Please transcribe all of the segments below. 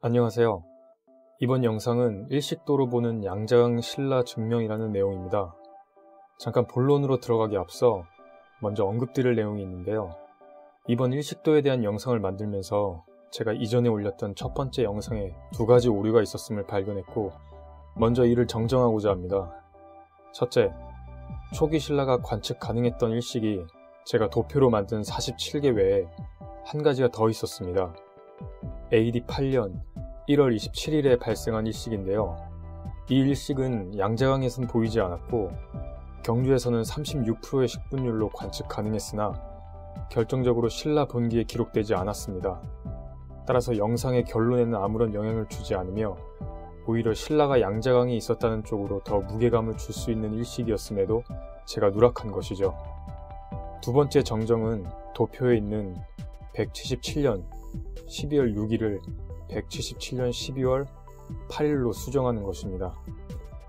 안녕하세요. 이번 영상은 일식도로 보는 양자강 신라 증명이라는 내용입니다. 잠깐 본론으로 들어가기 앞서 먼저 언급드릴 내용이 있는데요. 이번 일식도에 대한 영상을 만들면서 제가 이전에 올렸던 첫 번째 영상에 두 가지 오류가 있었음을 발견했고 먼저 이를 정정하고자 합니다. 첫째, 초기 신라가 관측 가능했던 일식이 제가 도표로 만든 47개 외에 한 가지가 더 있었습니다. AD 8년 1월 27일에 발생한 일식인데요. 이 일식은 양자강에선 보이지 않았고 경주에서는 36%의 식분율로 관측 가능했으나 결정적으로 신라 본기에 기록되지 않았습니다. 따라서 영상의 결론에는 아무런 영향을 주지 않으며 오히려 신라가 양자강이 있었다는 쪽으로 더 무게감을 줄 수 있는 일식이었음에도 제가 누락한 것이죠. 두 번째 정정은 도표에 있는 177년 12월 6일을 177년 12월 8일로 수정하는 것입니다.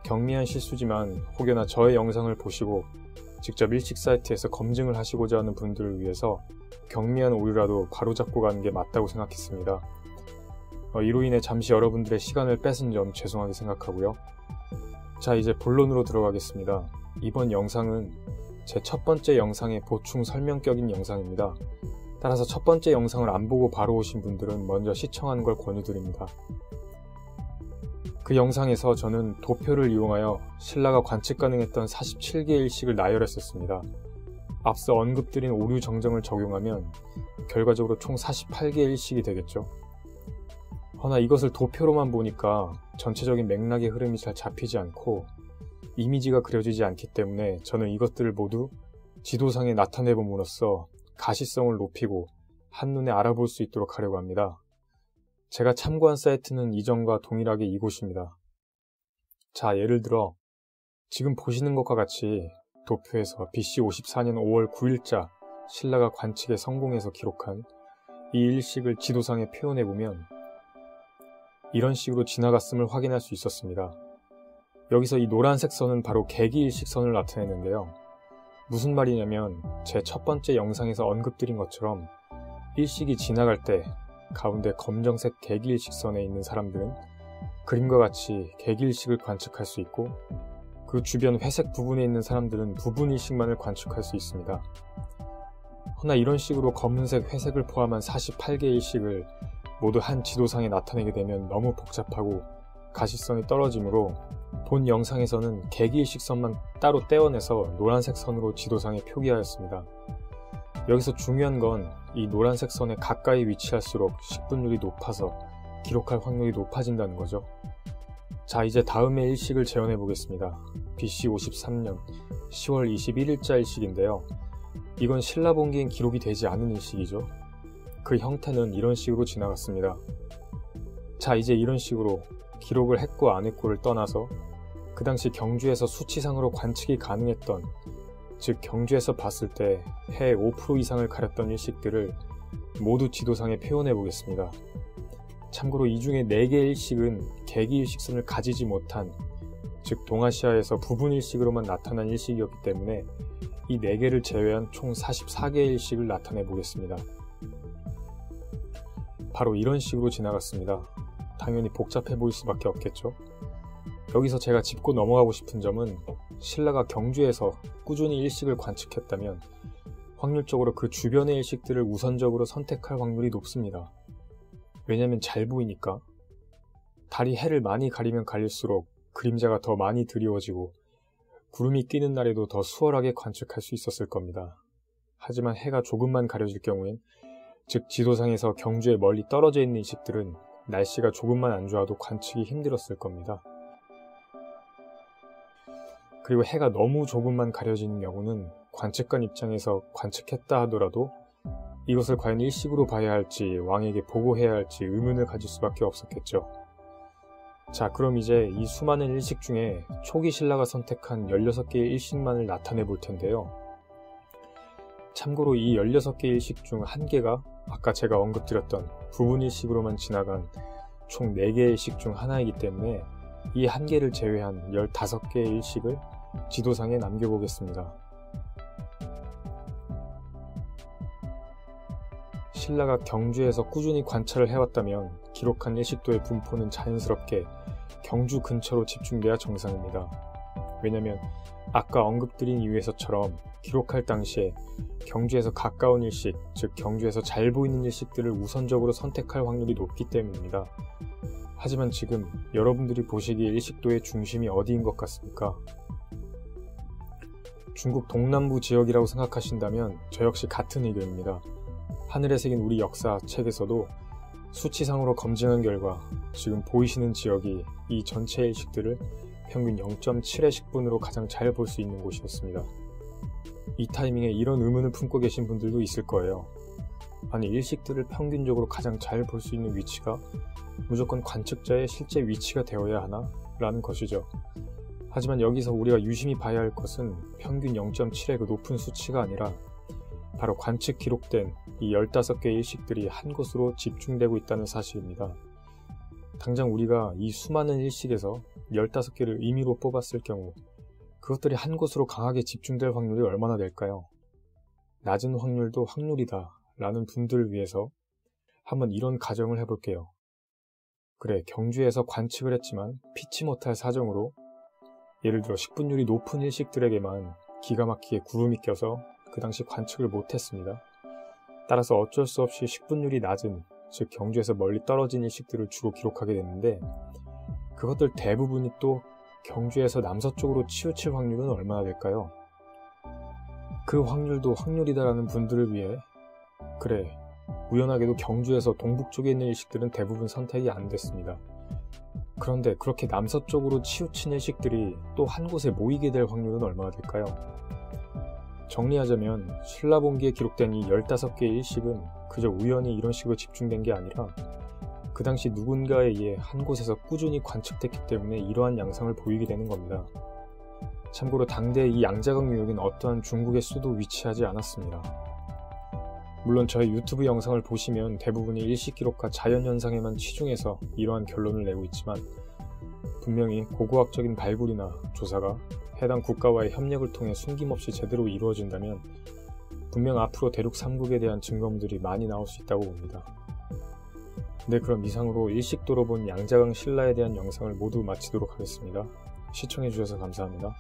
경미한 실수지만 혹여나 저의 영상을 보시고 직접 일식 사이트에서 검증을 하시고자 하는 분들을 위해서 경미한 오류라도 바로잡고 가는 게 맞다고 생각했습니다. 어, 이로 인해 잠시 여러분들의 시간을 뺏은 점 죄송하게 생각하고요. 자, 이제 본론으로 들어가겠습니다. 이번 영상은 제 첫 번째 영상의 보충 설명격인 영상입니다. 따라서 첫 번째 영상을 안 보고 바로 오신 분들은 먼저 시청하는 걸 권유드립니다. 그 영상에서 저는 도표를 이용하여 신라가 관측 가능했던 47개 일식을 나열했었습니다. 앞서 언급드린 오류 정정을 적용하면 결과적으로 총 48개 일식이 되겠죠. 허나 이것을 도표로만 보니까 전체적인 맥락의 흐름이 잘 잡히지 않고 이미지가 그려지지 않기 때문에 저는 이것들을 모두 지도상에 나타내봄으로써 가시성을 높이고 한눈에 알아볼 수 있도록 하려고 합니다. 제가 참고한 사이트는 이전과 동일하게 이곳입니다. 자, 예를 들어 지금 보시는 것과 같이 도표에서 BC 54년 5월 9일자 신라가 관측에 성공해서 기록한 이 일식을 지도상에 표현해 보면 이런 식으로 지나갔음을 확인할 수 있었습니다. 여기서 이 노란색 선은 바로 계기일식 선을 나타내는데요. 무슨 말이냐면 제 첫 번째 영상에서 언급드린 것처럼 일식이 지나갈 때 가운데 검정색 계기일식선에 있는 사람들은 그림과 같이 계기일식을 관측할 수 있고 그 주변 회색 부분에 있는 사람들은 부분일식만을 관측할 수 있습니다. 허나 이런 식으로 검은색, 회색을 포함한 48개 일식을 모두 한 지도상에 나타내게 되면 너무 복잡하고 가시성이 떨어지므로 본 영상에서는 계기일식 선만 따로 떼어내서 노란색 선으로 지도상에 표기하였습니다. 여기서 중요한 건 이 노란색 선에 가까이 위치할수록 식분율이 높아서 기록할 확률이 높아진다는 거죠. 자, 이제 다음의 일식을 재현해 보겠습니다. BC 53년 10월 21일자 일식인데요. 이건 신라 본기엔 기록이 되지 않은 일식이죠. 그 형태는 이런 식으로 지나갔습니다. 자, 이제 이런 식으로 기록을 했고 안 했고를 떠나서 그 당시 경주에서 수치상으로 관측이 가능했던 즉 경주에서 봤을 때 해 5% 이상을 가렸던 일식들을 모두 지도상에 표현해 보겠습니다. 참고로 이 중에 4개 일식은 계기 일식선을 가지지 못한 즉 동아시아에서 부분 일식으로만 나타난 일식이었기 때문에 이 4개를 제외한 총 44개의 일식을 나타내 보겠습니다. 바로 이런 식으로 지나갔습니다. 당연히 복잡해 보일 수밖에 없겠죠. 여기서 제가 짚고 넘어가고 싶은 점은 신라가 경주에서 꾸준히 일식을 관측했다면 확률적으로 그 주변의 일식들을 우선적으로 선택할 확률이 높습니다. 왜냐면 잘 보이니까. 달이 해를 많이 가리면 가릴수록 그림자가 더 많이 드리워지고 구름이 끼는 날에도 더 수월하게 관측할 수 있었을 겁니다. 하지만 해가 조금만 가려질 경우엔 즉 지도상에서 경주에 멀리 떨어져 있는 일식들은 날씨가 조금만 안 좋아도 관측이 힘들었을 겁니다. 그리고 해가 너무 조금만 가려지는 경우는 관측관 입장에서 관측했다 하더라도 이것을 과연 일식으로 봐야 할지 왕에게 보고해야 할지 의문을 가질 수밖에 없었겠죠. 자, 그럼 이제 이 수많은 일식 중에 초기 신라가 선택한 16개의 일식만을 나타내 볼 텐데요. 참고로 이 16개 일식 중 한 개가 아까 제가 언급드렸던 부분 일식으로만 지나간 총 4개의 일식 중 하나이기 때문에 이 한 개를 제외한 15개의 일식을 지도상에 남겨보겠습니다. 신라가 경주에서 꾸준히 관찰을 해왔다면 기록한 일식도의 분포는 자연스럽게 경주 근처로 집중돼야 정상입니다. 왜냐면 아까 언급드린 이유에서처럼 기록할 당시에 경주에서 가까운 일식, 즉 경주에서 잘 보이는 일식들을 우선적으로 선택할 확률이 높기 때문입니다. 하지만 지금 여러분들이 보시기에 일식도의 중심이 어디인 것 같습니까? 중국 동남부 지역이라고 생각하신다면 저 역시 같은 의견입니다. 하늘에 새긴 우리 역사 책에서도 수치상으로 검증한 결과 지금 보이시는 지역이 이 전체 일식들을 평균 0.7의 식분으로 가장 잘 볼 수 있는 곳이었습니다. 이 타이밍에 이런 의문을 품고 계신 분들도 있을 거예요. 아니 일식들을 평균적으로 가장 잘 볼 수 있는 위치가 무조건 관측자의 실제 위치가 되어야 하나? 라는 것이죠. 하지만 여기서 우리가 유심히 봐야 할 것은 평균 0.7의 그 높은 수치가 아니라 바로 관측 기록된 이 15개의 일식들이 한 곳으로 집중되고 있다는 사실입니다. 당장 우리가 이 수많은 일식에서 15개를 임의로 뽑았을 경우 그것들이 한 곳으로 강하게 집중될 확률이 얼마나 될까요? 낮은 확률도 확률이다 라는 분들을 위해서 한번 이런 가정을 해볼게요. 그래, 경주에서 관측을 했지만 피치 못할 사정으로 예를 들어 식분율이 높은 일식들에게만 기가 막히게 구름이 껴서 그 당시 관측을 못했습니다. 따라서 어쩔 수 없이 식분율이 낮은, 즉 경주에서 멀리 떨어진 일식들을 주로 기록하게 됐는데 그것들 대부분이 또 경주에서 남서쪽으로 치우칠 확률은 얼마나 될까요? 그 확률도 확률이다라는 분들을 위해 그래 우연하게도 경주에서 동북쪽에 있는 일식들은 대부분 선택이 안 됐습니다. 그런데 그렇게 남서쪽으로 치우친 일식들이 또 한 곳에 모이게 될 확률은 얼마나 될까요? 정리하자면 신라본기에 기록된 이 15개의 일식은 그저 우연히 이런 식으로 집중된 게 아니라 그 당시 누군가에 의해 한 곳에서 꾸준히 관측됐기 때문에 이러한 양상을 보이게 되는 겁니다. 참고로 당대 이 양자강 유역은 어떠한 중국의 수도 위치하지 않았습니다. 물론 저의 유튜브 영상을 보시면 대부분이 일시 기록과 자연 현상에만 치중해서 이러한 결론을 내고 있지만 분명히 고고학적인 발굴이나 조사가 해당 국가와의 협력을 통해 숨김없이 제대로 이루어진다면 분명 앞으로 대륙 3국에 대한 증거물들이 많이 나올 수 있다고 봅니다. 네 그럼 이상으로 일식도로 본 양자강 신라에 대한 영상을 모두 마치도록 하겠습니다. 시청해주셔서 감사합니다.